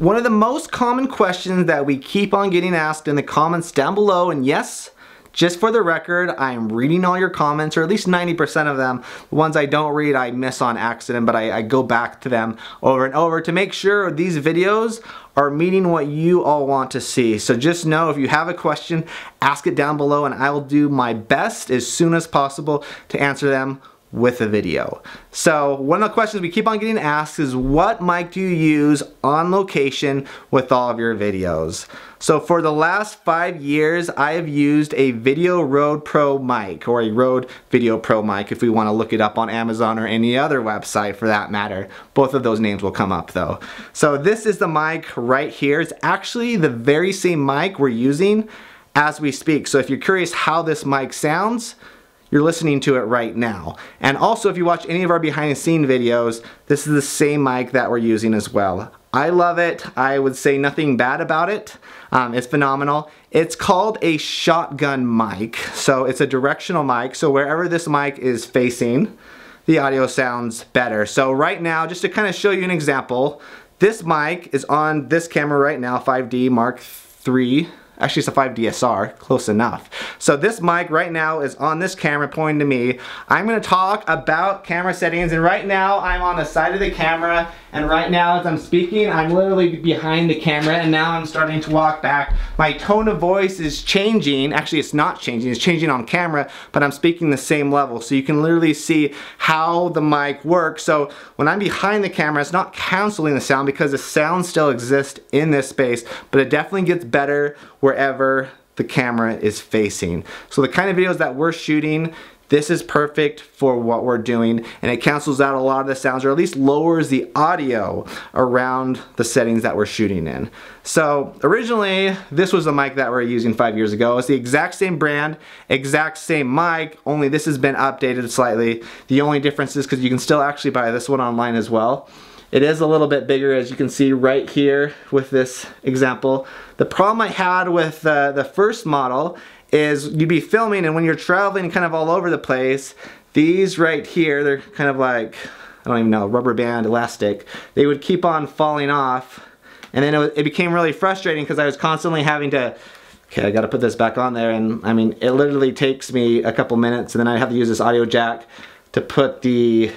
One of the most common questions that we keep on getting asked in the comments down below, and yes, just for the record, I am reading all your comments, or at least 90% of them. The ones I don't read, I miss on accident, but I, I, go back to them over and over to make sure these videos are meeting what you all want to see. So just know if you have a question, ask it down below and I will do my best as soon as possible to answer them with a video. So one of the questions we keep on getting asked is what mic do you use on location with all of your videos? So for the last five years, I have used a Video Rode Pro mic or a Rode Video Pro mic if we want to look it up on Amazon or any other website for that matter. Both of those names will come up though. So this is the mic right here. It's actually the very same mic we're using as we speak. So if you're curious how this mic sounds, you're listening to it right now. And also if you watch any of our behind the scene videos, this is the same mic that we're using as well. I love it. I would say nothing bad about it. Um, it's phenomenal. It's called a shotgun mic. So it's a directional mic. So wherever this mic is facing, the audio sounds better. So right now, just to kind of show you an example, this mic is on this camera right now, 5D Mark III Actually, it's a 5DSR, close enough. So this mic right now is on this camera pointing to me. I'm gonna talk about camera settings and right now I'm on the side of the camera and right now as I'm speaking, I'm literally behind the camera and now I'm starting to walk back. My tone of voice is changing. Actually, it's not changing. It's changing on camera, but I'm speaking the same level. So you can literally see how the mic works. So when I'm behind the camera, it's not canceling the sound because the sound still exists in this space, but it definitely gets better wherever the camera is facing. So the kind of videos that we're shooting, this is perfect for what we're doing and it cancels out a lot of the sounds or at least lowers the audio around the settings that we're shooting in. So originally this was the mic that we're using five years ago. It's the exact same brand, exact same mic, only this has been updated slightly. The only difference is because you can still actually buy this one online as well. It is a little bit bigger as you can see right here with this example. The problem I had with uh, the first model is you'd be filming and when you're traveling kind of all over the place, these right here, they're kind of like, I don't even know, rubber band, elastic, they would keep on falling off. And then it, it became really frustrating because I was constantly having to okay, I gotta put this back on there. And I mean, it literally takes me a couple minutes and then I have to use this audio jack to put the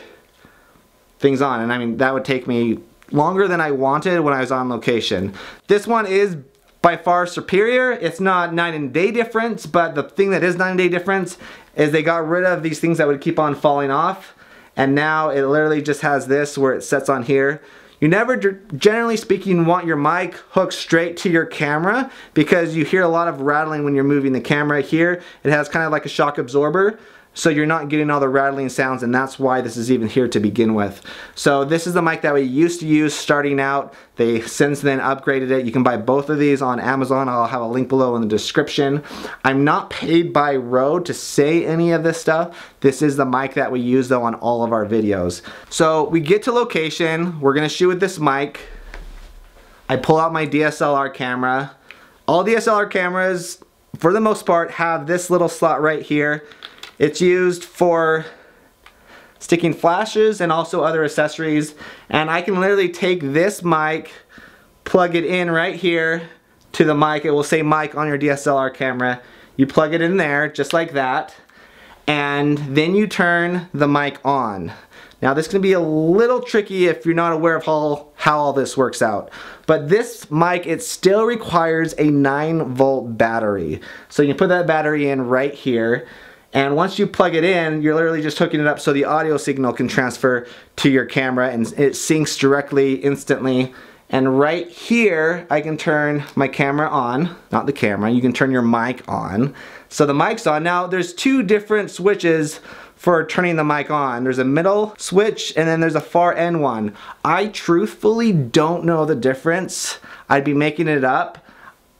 things on. And I mean, that would take me longer than I wanted when I was on location. This one is by far superior. It's not night and day difference, but the thing that is night and day difference is they got rid of these things that would keep on falling off. And now it literally just has this where it sets on here. You never, generally speaking, want your mic hooked straight to your camera because you hear a lot of rattling when you're moving the camera here. It has kind of like a shock absorber so you're not getting all the rattling sounds and that's why this is even here to begin with. So this is the mic that we used to use starting out. They since then upgraded it. You can buy both of these on Amazon. I'll have a link below in the description. I'm not paid by Rode to say any of this stuff. This is the mic that we use though on all of our videos. So we get to location. We're gonna shoot with this mic. I pull out my DSLR camera. All DSLR cameras, for the most part, have this little slot right here it's used for sticking flashes and also other accessories. And I can literally take this mic, plug it in right here to the mic. It will say mic on your DSLR camera. You plug it in there just like that. And then you turn the mic on. Now this can be a little tricky if you're not aware of how, how all this works out. But this mic, it still requires a 9 volt battery. So you can put that battery in right here. And once you plug it in, you're literally just hooking it up so the audio signal can transfer to your camera and it syncs directly, instantly. And right here, I can turn my camera on, not the camera, you can turn your mic on. So the mic's on. Now there's two different switches for turning the mic on. There's a middle switch and then there's a far end one. I truthfully don't know the difference. I'd be making it up.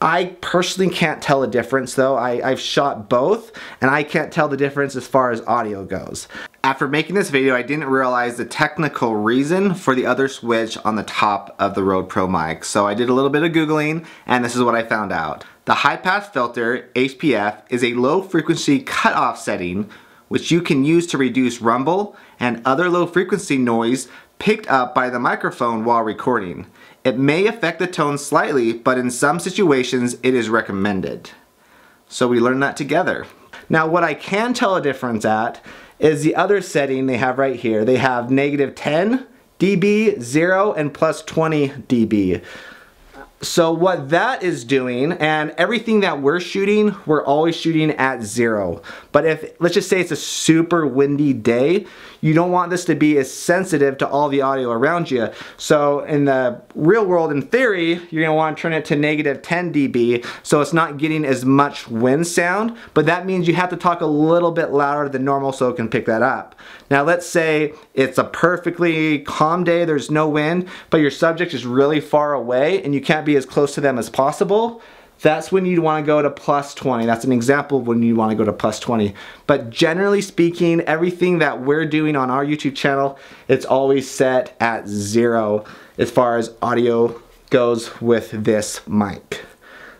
I personally can't tell a difference though. I, I've shot both and I can't tell the difference as far as audio goes. After making this video, I didn't realize the technical reason for the other switch on the top of the Rode Pro mic. So I did a little bit of Googling and this is what I found out. The high pass filter, HPF, is a low frequency cutoff setting which you can use to reduce rumble and other low frequency noise picked up by the microphone while recording. It may affect the tone slightly, but in some situations it is recommended. So we learned that together. Now what I can tell a difference at is the other setting they have right here. They have negative 10 dB, 0, and plus 20 dB. So what that is doing, and everything that we're shooting, we're always shooting at zero. But if, let's just say it's a super windy day, you don't want this to be as sensitive to all the audio around you. So in the real world, in theory, you're gonna wanna turn it to negative 10 dB, so it's not getting as much wind sound, but that means you have to talk a little bit louder than normal so it can pick that up. Now let's say it's a perfectly calm day, there's no wind, but your subject is really far away and you can't be as close to them as possible that's when you'd want to go to plus 20. That's an example of when you want to go to plus 20. But generally speaking, everything that we're doing on our YouTube channel, it's always set at zero as far as audio goes with this mic.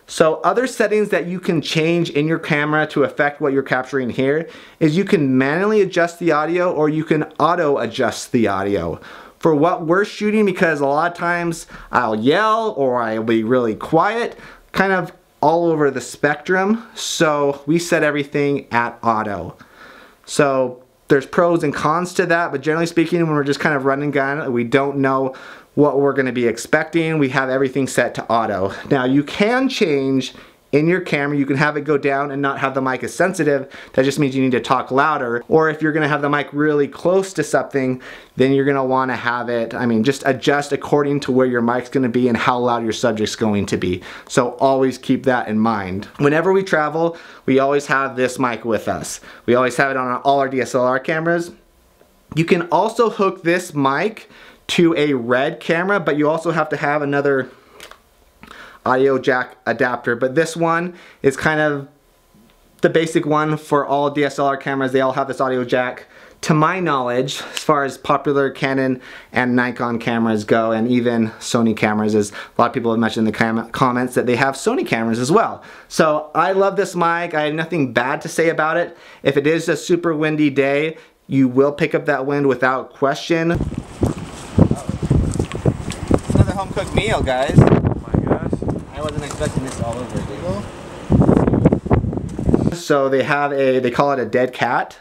So other settings that you can change in your camera to affect what you're capturing here is you can manually adjust the audio or you can auto adjust the audio. For what we're shooting, because a lot of times I'll yell or I'll be really quiet, kind of all over the spectrum. So we set everything at auto. So there's pros and cons to that, but generally speaking, when we're just kind of running gun, we don't know what we're gonna be expecting. We have everything set to auto. Now you can change in your camera, you can have it go down and not have the mic as sensitive. That just means you need to talk louder. Or if you're gonna have the mic really close to something, then you're gonna wanna have it, I mean, just adjust according to where your mic's gonna be and how loud your subject's going to be. So always keep that in mind. Whenever we travel, we always have this mic with us. We always have it on all our DSLR cameras. You can also hook this mic to a red camera, but you also have to have another audio jack adapter, but this one is kind of the basic one for all DSLR cameras. They all have this audio jack. To my knowledge, as far as popular Canon and Nikon cameras go, and even Sony cameras, as a lot of people have mentioned in the comments that they have Sony cameras as well. So I love this mic. I have nothing bad to say about it. If it is a super windy day, you will pick up that wind without question. Another home cooked meal, guys wasn't expecting this all over again. So they have a, they call it a dead cat.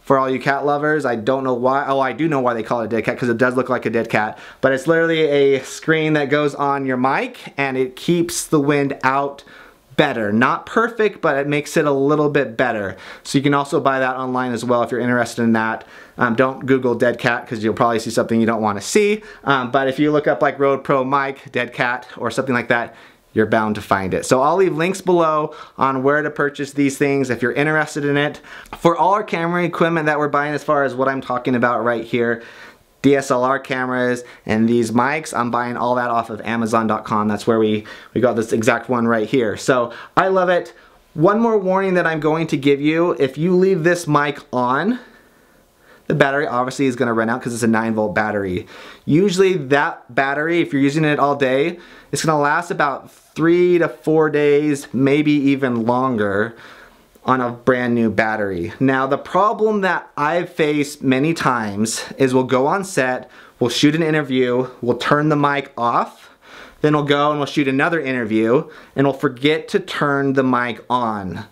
For all you cat lovers, I don't know why, oh I do know why they call it a dead cat because it does look like a dead cat. But it's literally a screen that goes on your mic and it keeps the wind out better. Not perfect, but it makes it a little bit better. So you can also buy that online as well if you're interested in that. Um, don't Google dead cat because you'll probably see something you don't want to see. Um, but if you look up like Rode Pro mic, dead cat, or something like that, you're bound to find it. So I'll leave links below on where to purchase these things if you're interested in it. For all our camera equipment that we're buying as far as what I'm talking about right here, DSLR cameras and these mics, I'm buying all that off of Amazon.com. That's where we, we got this exact one right here. So I love it. One more warning that I'm going to give you, if you leave this mic on, the battery obviously is going to run out because it's a 9 volt battery. Usually that battery, if you're using it all day, it's going to last about 3 to 4 days, maybe even longer on a brand new battery. Now the problem that I've faced many times is we'll go on set, we'll shoot an interview, we'll turn the mic off, then we'll go and we'll shoot another interview and we'll forget to turn the mic on.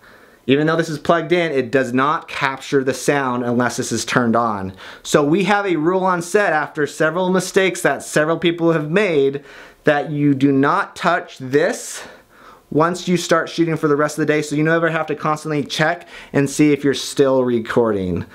Even though this is plugged in, it does not capture the sound unless this is turned on. So we have a rule on set after several mistakes that several people have made that you do not touch this once you start shooting for the rest of the day so you never have to constantly check and see if you're still recording.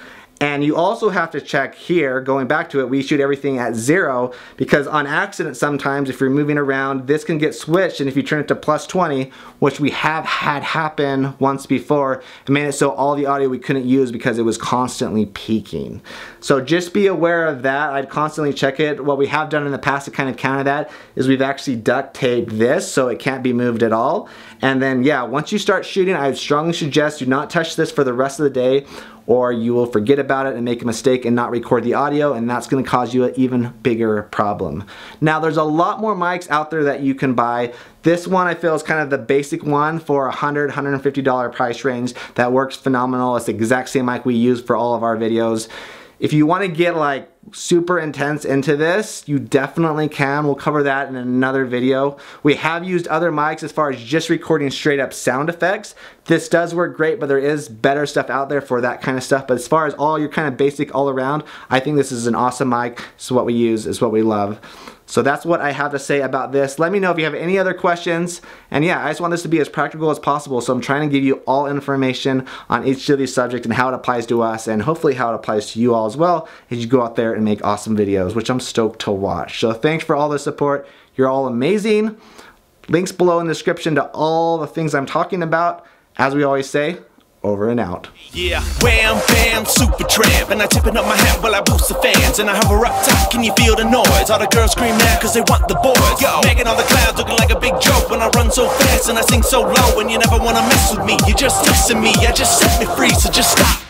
And you also have to check here, going back to it, we shoot everything at zero because on accident sometimes if you're moving around, this can get switched and if you turn it to plus 20, which we have had happen once before, it made it so all the audio we couldn't use because it was constantly peaking. So just be aware of that. I'd constantly check it. What we have done in the past to kind of counter that is we've actually duct taped this so it can't be moved at all. And then yeah, once you start shooting, I would strongly suggest do not touch this for the rest of the day or you will forget about it and make a mistake and not record the audio and that's going to cause you an even bigger problem. Now there's a lot more mics out there that you can buy. This one I feel is kind of the basic one for a $100, $150 price range that works phenomenal. It's the exact same mic we use for all of our videos. If you want to get like super intense into this, you definitely can. We'll cover that in another video. We have used other mics as far as just recording straight up sound effects. This does work great, but there is better stuff out there for that kind of stuff. But as far as all your kind of basic all around, I think this is an awesome mic. So what we use is what we love. So that's what I have to say about this. Let me know if you have any other questions. And yeah, I just want this to be as practical as possible. So I'm trying to give you all information on each of these subjects and how it applies to us and hopefully how it applies to you all as well as you go out there and make awesome videos, which I'm stoked to watch. So thanks for all the support. You're all amazing. Links below in the description to all the things I'm talking about. As we always say, over and out. Yeah, wham, bam, super tramp. And I tipping up my hat while I boost the fans. And I hover up top, can you feel the noise? All the girls scream now cause they want the boys. Yo, making all the clouds looking like a big joke. When I run so fast and I sing so low. And you never wanna mess with me, you're just dissing me. I just set me free, so just stop.